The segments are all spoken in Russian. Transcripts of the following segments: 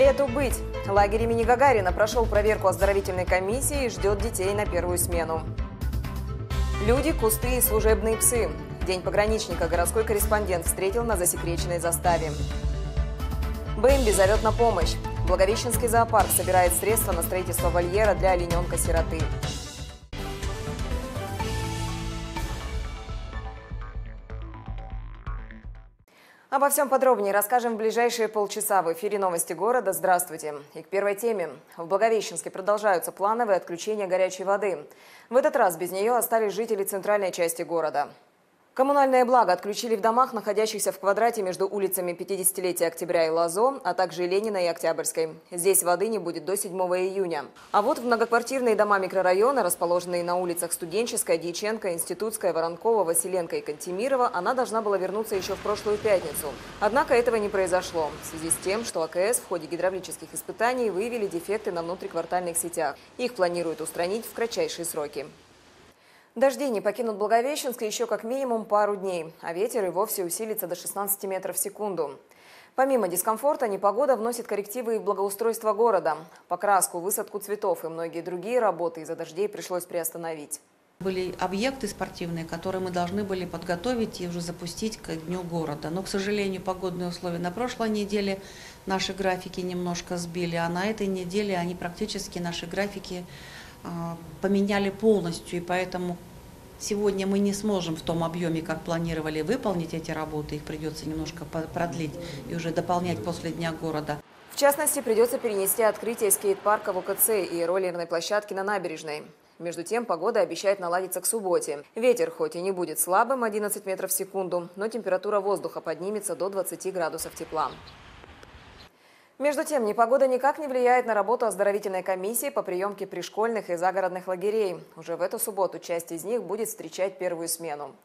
Лету быть. Лагерь имени Гагарина прошел проверку оздоровительной комиссии и ждет детей на первую смену. Люди, кусты и служебные псы. День пограничника городской корреспондент встретил на засекреченной заставе. Бэмби зовет на помощь. Благовещенский зоопарк собирает средства на строительство вольера для олененка-сироты. Обо всем подробнее расскажем в ближайшие полчаса в эфире «Новости города». Здравствуйте. И к первой теме. В Благовещенске продолжаются плановые отключения горячей воды. В этот раз без нее остались жители центральной части города. Коммунальное благо отключили в домах, находящихся в квадрате между улицами 50-летия Октября и Лазо, а также Ленина и Октябрьской. Здесь воды не будет до 7 июня. А вот в многоквартирные дома микрорайона, расположенные на улицах Студенческая, Дьяченко, Институтская, Воронкова, Василенко и Кантемирова, она должна была вернуться еще в прошлую пятницу. Однако этого не произошло, в связи с тем, что АКС в ходе гидравлических испытаний выявили дефекты на внутриквартальных сетях. Их планируют устранить в кратчайшие сроки. Дожди не покинут Благовещенск еще как минимум пару дней, а ветер и вовсе усилится до 16 метров в секунду. Помимо дискомфорта, непогода вносит коррективы и в благоустройство города. Покраску, высадку цветов и многие другие работы из-за дождей пришлось приостановить. Были объекты спортивные, которые мы должны были подготовить и уже запустить к Дню города. Но, к сожалению, погодные условия на прошлой неделе наши графики немножко сбили, а на этой неделе они практически, наши графики, поменяли полностью, и поэтому сегодня мы не сможем в том объеме, как планировали, выполнить эти работы. Их придется немножко продлить и уже дополнять после Дня города. В частности, придется перенести открытие скейт-парка в УКЦ и роллерной площадки на набережной. Между тем, погода обещает наладиться к субботе. Ветер хоть и не будет слабым, 11 метров в секунду, но температура воздуха поднимется до 20 градусов тепла. Между тем, непогода никак не влияет на работу оздоровительной комиссии по приемке пришкольных и загородных лагерей. Уже в эту субботу часть из них будет встречать первую смену.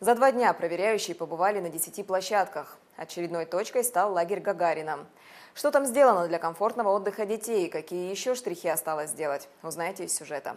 За два дня проверяющие побывали на 10 площадках. Очередной точкой стал лагерь Гагарина. Что там сделано для комфортного отдыха детей и какие еще штрихи осталось сделать, узнаете из сюжета.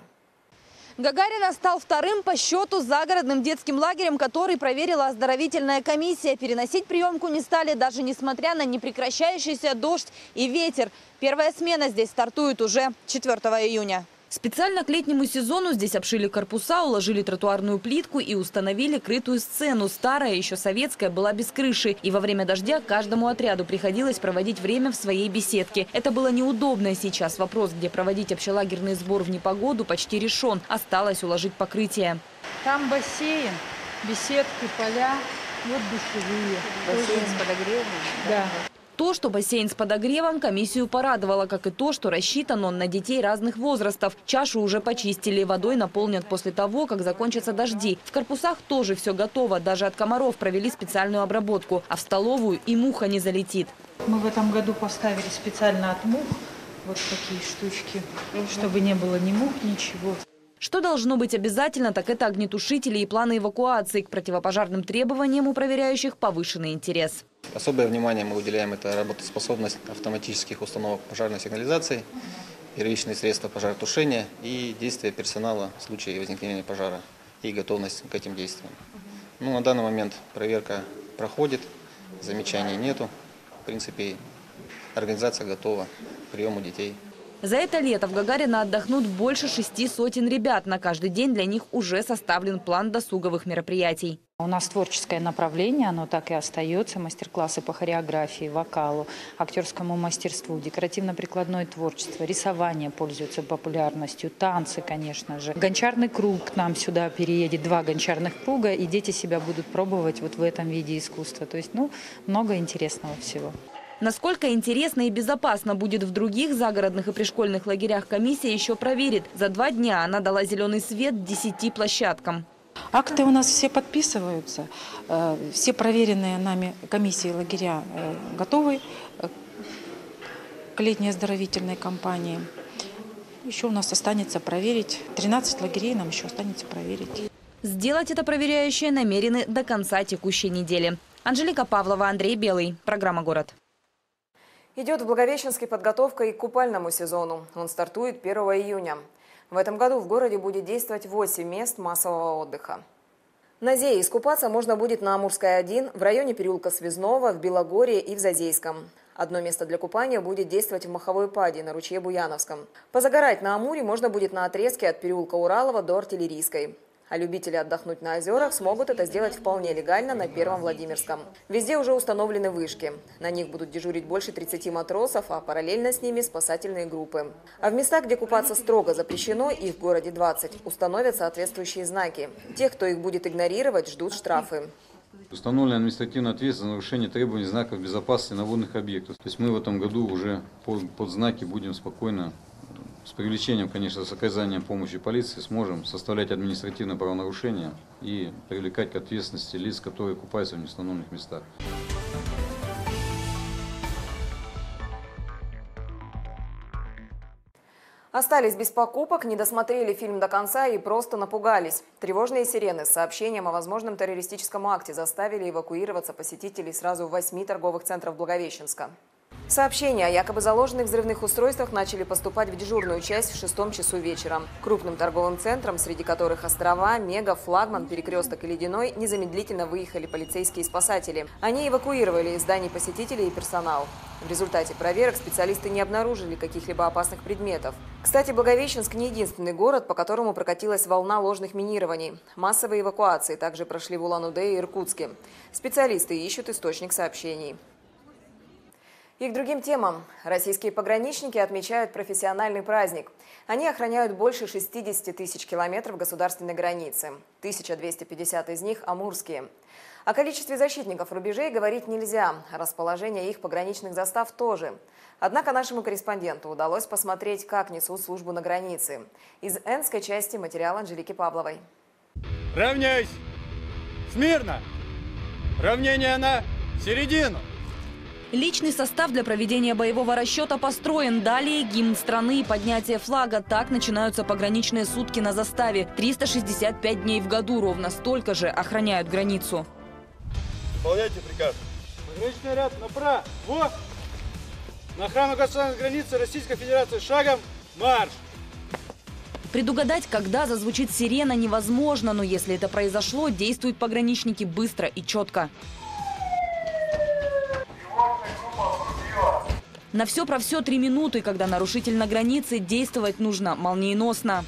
Гагарина стал вторым по счету загородным детским лагерем, который проверила оздоровительная комиссия. Переносить приемку не стали, даже несмотря на непрекращающийся дождь и ветер. Первая смена здесь стартует уже 4 июня. Специально к летнему сезону здесь обшили корпуса, уложили тротуарную плитку и установили крытую сцену. Старая, еще советская, была без крыши. И во время дождя каждому отряду приходилось проводить время в своей беседке. Это было неудобно. Сейчас вопрос, где проводить общелагерный сбор в непогоду, почти решен. Осталось уложить покрытие. Там бассейн, беседки, поля, вот душевые. Бассейн с подогревом? Да. То, что бассейн с подогревом, комиссию порадовало, как и то, что рассчитан он на детей разных возрастов. Чашу уже почистили, водой наполнят после того, как закончатся дожди. В корпусах тоже все готово, даже от комаров провели специальную обработку, а в столовую и муха не залетит. Мы в этом году поставили специально от мух вот такие штучки, чтобы не было ни мух, ничего. Что должно быть обязательно, так это огнетушители и планы эвакуации. К противопожарным требованиям у проверяющих повышенный интерес. Особое внимание мы уделяем это работоспособность автоматических установок пожарной сигнализации, первичные средства пожаротушения и действия персонала в случае возникновения пожара и готовность к этим действиям. Ну, на данный момент проверка проходит, замечаний нету. В принципе, организация готова к приему детей. За это лето в Гагарина отдохнут больше шести сотен ребят. На каждый день для них уже составлен план досуговых мероприятий. У нас творческое направление, оно так и остается. Мастер-классы по хореографии, вокалу, актерскому мастерству, декоративно-прикладное творчество, рисование пользуются популярностью, танцы, конечно же. Гончарный круг к нам сюда переедет, два гончарных круга, и дети себя будут пробовать вот в этом виде искусства. То есть, ну, много интересного всего. Насколько интересно и безопасно будет в других загородных и пришкольных лагерях, комиссия еще проверит. За два дня она дала зеленый свет 10 площадкам. Акты у нас все подписываются, э, все проверенные нами комиссии лагеря э, готовы э, к летней оздоровительной кампании. Еще у нас останется проверить, 13 лагерей нам еще останется проверить. Сделать это проверяющие намерены до конца текущей недели. Анжелика Павлова, Андрей Белый. Программа «Город». Идет в Благовещенске подготовка и к купальному сезону. Он стартует 1 июня. В этом году в городе будет действовать 8 мест массового отдыха. На Зее искупаться можно будет на Амурской 1, в районе переулка Связного, в Белогорье и в Зазейском. Одно место для купания будет действовать в Маховой паде на ручье Буяновском. Позагорать на Амуре можно будет на отрезке от переулка Уралова до Артиллерийской. А любители отдохнуть на озерах смогут это сделать вполне легально на Первом Владимирском. Везде уже установлены вышки. На них будут дежурить больше 30 матросов, а параллельно с ними спасательные группы. А в местах, где купаться строго запрещено, их в городе 20, установят соответствующие знаки. Тех, кто их будет игнорировать, ждут штрафы. Установлена административная ответственность за нарушение требований знаков безопасности на водных объектах. То есть мы в этом году уже под, знаки будем спокойно с привлечением, конечно, с оказанием помощи полиции сможем составлять административное правонарушение и привлекать к ответственности лиц, которые купаются в неустановленных местах. Остались без покупок, не досмотрели фильм до конца и просто напугались. Тревожные сирены с сообщением о возможном террористическом акте заставили эвакуироваться посетителей сразу в восьми торговых центров Благовещенска. Сообщения о якобы заложенных взрывных устройствах начали поступать в дежурную часть в шестом часу вечера. Крупным торговым центрам, среди которых острова, Мега, Флагман, Перекресток и Ледяной, незамедлительно выехали полицейские и спасатели. Они эвакуировали из зданий посетителей и персонал. В результате проверок специалисты не обнаружили каких-либо опасных предметов. Кстати, Благовещенск не единственный город, по которому прокатилась волна ложных минирований. Массовые эвакуации также прошли в Улан-Удэ и Иркутске. Специалисты ищут источник сообщений. И к другим темам. Российские пограничники отмечают профессиональный праздник. Они охраняют больше 60 тысяч километров государственной границы. 1250 из них – амурские. О количестве защитников рубежей говорить нельзя. Расположение их пограничных застав тоже. Однако нашему корреспонденту удалось посмотреть, как несут службу на границе. Из Энской части материала Анжелики Павловой. Равняйся! Смирно! Равнение на середину! Личный состав для проведения боевого расчета построен. Далее гимн страны и поднятие флага. Так начинаются пограничные сутки на заставе. 365 дней в году. Ровно столько же охраняют границу. Выполняйте приказ. Пограничный ряд направо. На охрану государственной границы Российской Федерации шагом марш! Предугадать, когда зазвучит сирена, невозможно, но если это произошло, действуют пограничники быстро и четко. На все про все три минуты, когда нарушитель на границе, действовать нужно молниеносно.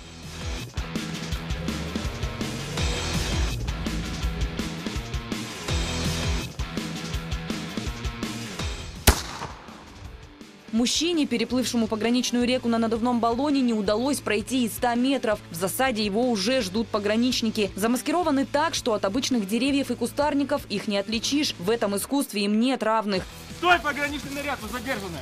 Мужчине, переплывшему пограничную реку на надувном баллоне, не удалось пройти и 100 метров. В засаде его уже ждут пограничники. Замаскированы так, что от обычных деревьев и кустарников их не отличишь. В этом искусстве им нет равных. Стой, пограничный наряд, вы задержаны!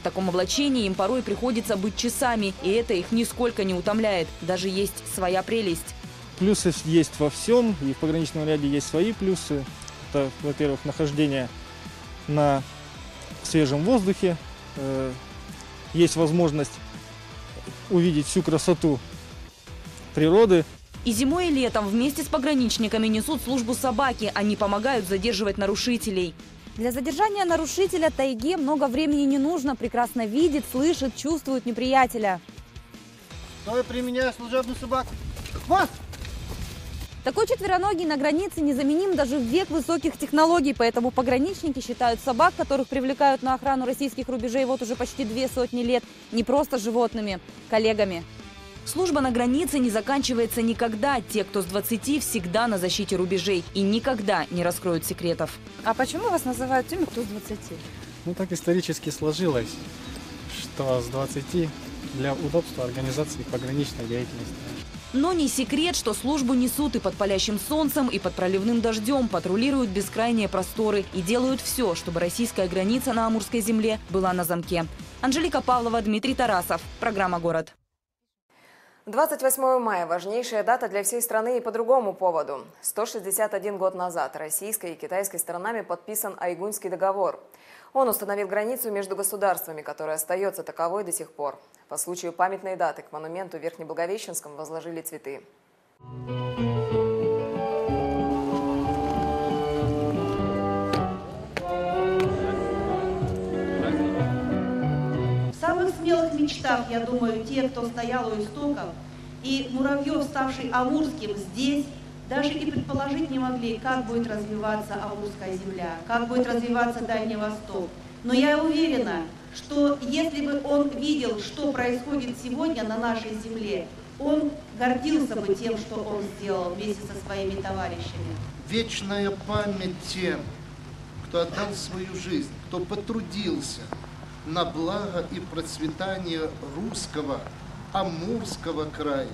В таком облачении им порой приходится быть часами, и это их нисколько не утомляет. Даже есть своя прелесть. Плюсы есть во всем, и в пограничном ряде есть свои плюсы. Это, во-первых, нахождение на свежем воздухе, э, есть возможность увидеть всю красоту природы. И зимой, и летом вместе с пограничниками несут службу собаки. Они помогают задерживать нарушителей. Для задержания нарушителя тайге много времени не нужно. Прекрасно видит, слышит, чувствует неприятеля. Давай применяю служебную собаку. Вас! Такой четвероногий на границе незаменим даже в век высоких технологий, поэтому пограничники считают собак, которых привлекают на охрану российских рубежей вот уже почти две сотни лет, не просто животными, коллегами. Служба на границе не заканчивается никогда. Те, кто с 20, всегда на защите рубежей и никогда не раскроют секретов. А почему вас называют теми, кто с 20? Ну, так исторически сложилось, что с 20 для удобства организации пограничной деятельности. Но не секрет, что службу несут и под палящим солнцем, и под проливным дождем, патрулируют бескрайние просторы и делают все, чтобы российская граница на Амурской земле была на замке. Анжелика Павлова, Дмитрий Тарасов. Программа «Город». 28 мая – важнейшая дата для всей страны и по другому поводу. 161 год назад российской и китайской сторонами подписан Айгунский договор. Он установил границу между государствами, которая остается таковой до сих пор. По случаю памятной даты к монументу в Верхнеблаговещенском возложили цветы. В мечтах, я думаю, те, кто стоял у истоков, и Муравьев, ставший Амурским здесь, даже и предположить не могли, как будет развиваться Амурская земля, как будет развиваться Дальний Восток. Но я уверена, что если бы он видел, что происходит сегодня на нашей земле, он гордился бы тем, что он сделал вместе со своими товарищами. Вечная память тем, кто отдал свою жизнь, кто потрудился на благо и процветание русского, Амурского края.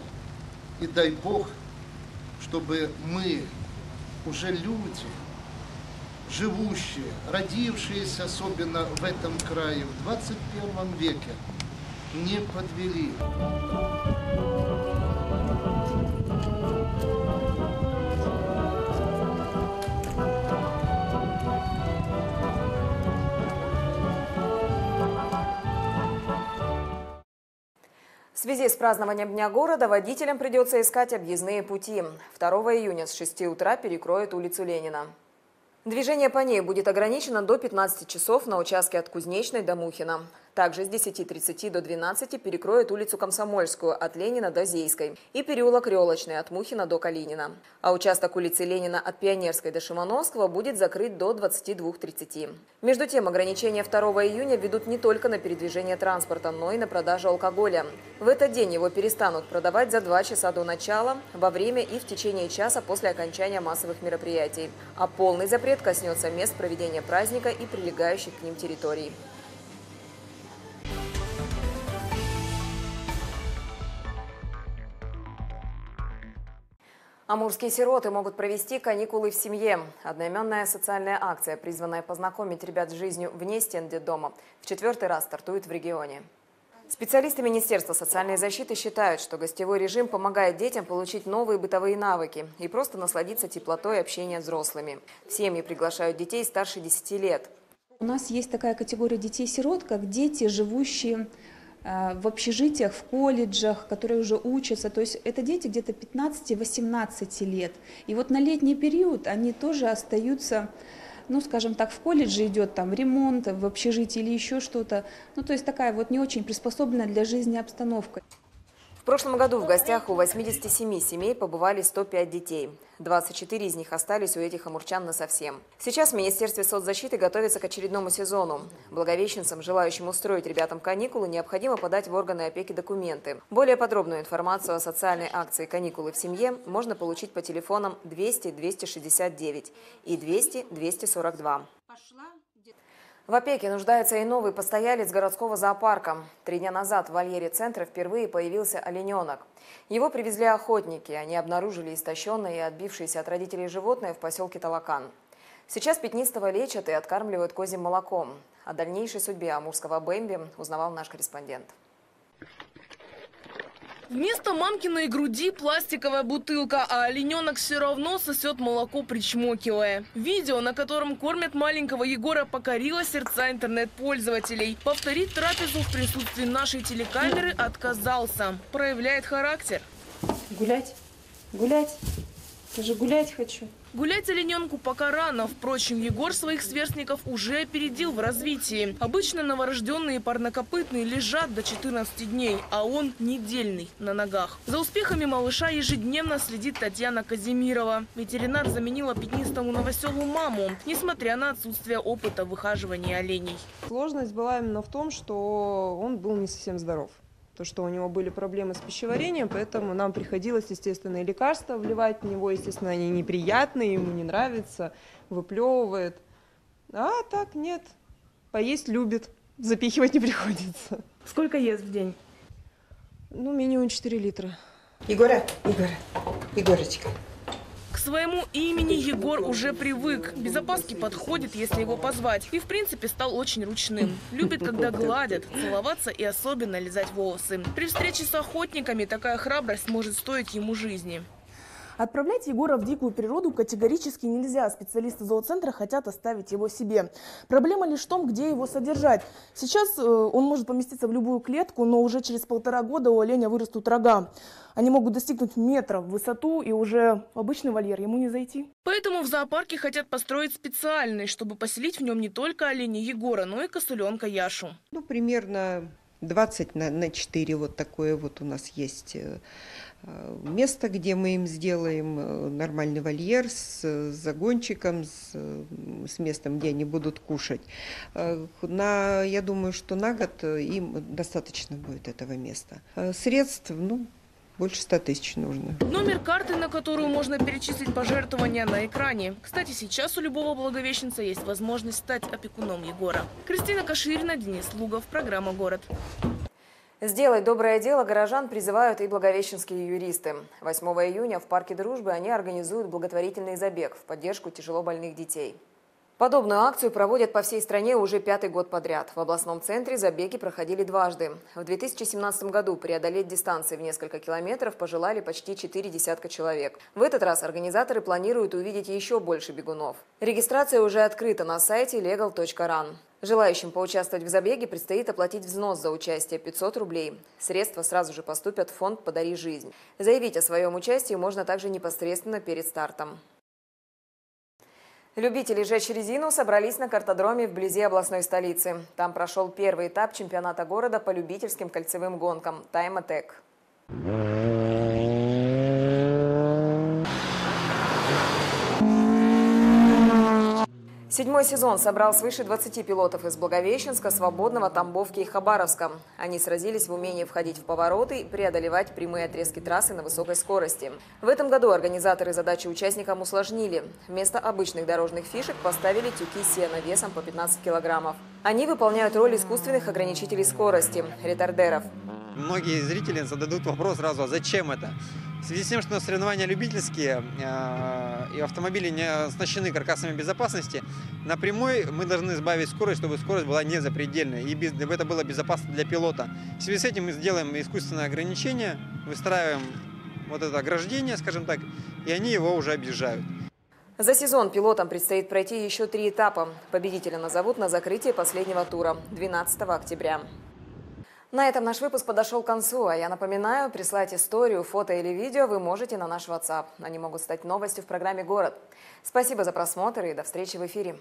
И дай Бог, чтобы мы, уже люди, живущие, родившиеся особенно в этом крае в 21 веке, не подвели. Связи с празднованием Дня города водителям придется искать объездные пути. 2 июня с 6 утра перекроют улицу Ленина. Движение по ней будет ограничено до 15 часов на участке от Кузнечной до Мухина. Также с 10.30 до 12 перекроют улицу Комсомольскую от Ленина до Зейской и переулок Релочный от Мухина до Калинина. А участок улицы Ленина от Пионерской до Шимановского будет закрыт до 22.30. Между тем, ограничения 2 июня ведут не только на передвижение транспорта, но и на продажу алкоголя. В этот день его перестанут продавать за два часа до начала, во время и в течение часа после окончания массовых мероприятий. А полный запрет коснется мест проведения праздника и прилегающих к ним территорий. Амурские сироты могут провести каникулы в семье. Одноименная социальная акция, призванная познакомить ребят с жизнью вне стен детдома, в четвертый раз стартует в регионе. Специалисты Министерства социальной защиты считают, что гостевой режим помогает детям получить новые бытовые навыки и просто насладиться теплотой общения с взрослыми. В семьи приглашают детей старше 10 лет. У нас есть такая категория детей-сирот, как дети, живущие в общежитиях, в колледжах, которые уже учатся. То есть это дети где-то 15-18 лет. И вот на летний период они тоже остаются ну, скажем так, в колледже идет там ремонт, в общежитии или еще что-то. Ну, то есть такая вот не очень приспособленная для жизни обстановка прошлом году в гостях у 87 семей побывали 105 детей. 24 из них остались у этих амурчан насовсем. Сейчас в Министерстве соцзащиты готовится к очередному сезону. Благовещенцам, желающим устроить ребятам каникулы, необходимо подать в органы опеки документы. Более подробную информацию о социальной акции «Каникулы в семье» можно получить по телефонам 200 269 и 200 242. В опеке нуждается и новый постоялец городского зоопарка. Три дня назад в вольере центра впервые появился олененок. Его привезли охотники. Они обнаружили истощенное и отбившееся от родителей животное в поселке Талакан. Сейчас пятнистого лечат и откармливают козьим молоком. О дальнейшей судьбе амурского Бэмби узнавал наш корреспондент. Вместо мамкиной груди пластиковая бутылка, а олененок все равно сосет молоко, причмокивая. Видео, на котором кормят маленького Егора, покорило сердца интернет-пользователей. Повторить трапезу в присутствии нашей телекамеры отказался. Проявляет характер. Гулять, гулять. Я же гулять хочу. Гулять олененку пока рано. Впрочем, Егор своих сверстников уже опередил в развитии. Обычно новорожденные парнокопытные лежат до 14 дней, а он недельный, на ногах. За успехами малыша ежедневно следит Татьяна Казимирова. Ветеринар заменила пятнистому новоселу маму, несмотря на отсутствие опыта выхаживания оленей. Сложность была именно в том, что он был не совсем здоров то, что у него были проблемы с пищеварением, поэтому нам приходилось, естественно, лекарства вливать в него, естественно, они неприятные, ему не нравится, выплевывает. А так нет, поесть любит, запихивать не приходится. Сколько ест в день? Ну, минимум 4 литра. Егора, Егора, Егорочка, своему имени Егор уже привык. Без опаски подходит, если его позвать. И, в принципе, стал очень ручным. Любит, когда гладят, целоваться и особенно лизать волосы. При встрече с охотниками такая храбрость может стоить ему жизни. Отправлять Егора в дикую природу категорически нельзя. Специалисты зооцентра хотят оставить его себе. Проблема лишь в том, где его содержать. Сейчас э, он может поместиться в любую клетку, но уже через полтора года у оленя вырастут рога. Они могут достигнуть метра в высоту, и уже в обычный вольер ему не зайти. Поэтому в зоопарке хотят построить специальный, чтобы поселить в нем не только оленя Егора, но и косуленка Яшу. Ну, примерно 20 на, на 4 вот такое вот у нас есть место, где мы им сделаем нормальный вольер с загончиком, с, с местом, где они будут кушать. На, я думаю, что на год им достаточно будет этого места. Средств, ну, больше 100 тысяч нужно. Номер карты, на которую можно перечислить пожертвования на экране. Кстати, сейчас у любого благовещенца есть возможность стать опекуном Егора. Кристина Каширина, Денис Лугов, программа «Город». Сделать доброе дело горожан призывают и благовещенские юристы. 8 июня в Парке Дружбы они организуют благотворительный забег в поддержку тяжелобольных детей. Подобную акцию проводят по всей стране уже пятый год подряд. В областном центре забеги проходили дважды. В 2017 году преодолеть дистанции в несколько километров пожелали почти четыре десятка человек. В этот раз организаторы планируют увидеть еще больше бегунов. Регистрация уже открыта на сайте legal.ran. Желающим поучаствовать в забеге предстоит оплатить взнос за участие 500 рублей. Средства сразу же поступят в фонд «Подари жизнь». Заявить о своем участии можно также непосредственно перед стартом. Любители жечь резину собрались на картодроме вблизи областной столицы. Там прошел первый этап чемпионата города по любительским кольцевым гонкам «Тайм Седьмой сезон собрал свыше 20 пилотов из Благовещенска, Свободного, Тамбовки и Хабаровска. Они сразились в умении входить в повороты и преодолевать прямые отрезки трассы на высокой скорости. В этом году организаторы задачи участникам усложнили. Вместо обычных дорожных фишек поставили тюки сена весом по 15 килограммов. Они выполняют роль искусственных ограничителей скорости – ретардеров. Многие зрители зададут вопрос сразу, а зачем это? В связи с тем, что соревнования любительские э, и автомобили не оснащены каркасами безопасности, на прямой мы должны сбавить скорость, чтобы скорость была не запредельной и это было безопасно для пилота. В связи с этим мы сделаем искусственное ограничение, выстраиваем вот это ограждение, скажем так, и они его уже объезжают. За сезон пилотам предстоит пройти еще три этапа. Победителя назовут на закрытие последнего тура 12 октября. На этом наш выпуск подошел к концу, а я напоминаю, прислать историю, фото или видео вы можете на наш WhatsApp. Они могут стать новостью в программе «Город». Спасибо за просмотр и до встречи в эфире.